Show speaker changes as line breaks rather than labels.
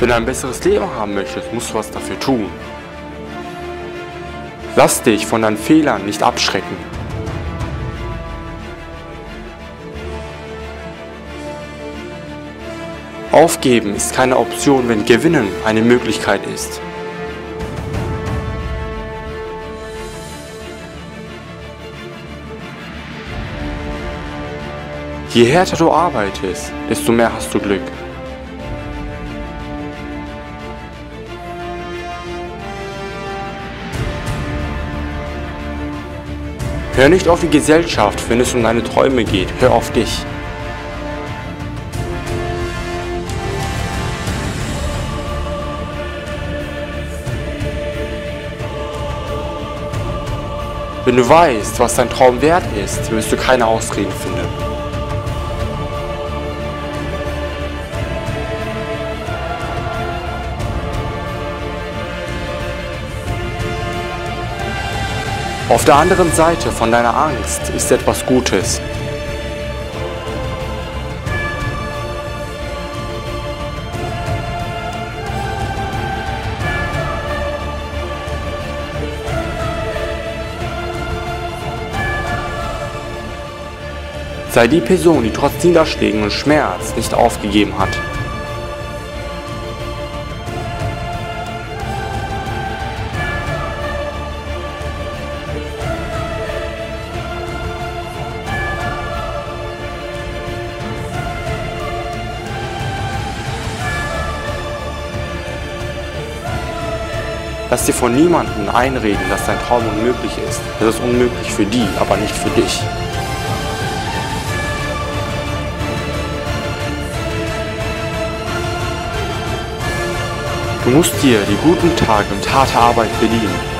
Wenn du ein besseres Leben haben möchtest, musst du was dafür tun. Lass dich von deinen Fehlern nicht abschrecken. Aufgeben ist keine Option, wenn Gewinnen eine Möglichkeit ist. Je härter du arbeitest, desto mehr hast du Glück. Hör nicht auf die Gesellschaft, wenn es um deine Träume geht. Hör auf dich. Wenn du weißt, was dein Traum wert ist, wirst du keine Ausreden finden. Auf der anderen Seite von deiner Angst ist etwas Gutes. Sei die Person, die trotz Niederschlägen und Schmerz nicht aufgegeben hat. Lass dir von niemandem einreden, dass dein Traum unmöglich ist. Es ist unmöglich für die, aber nicht für dich. Du musst dir die guten Tage und harte Arbeit verdienen.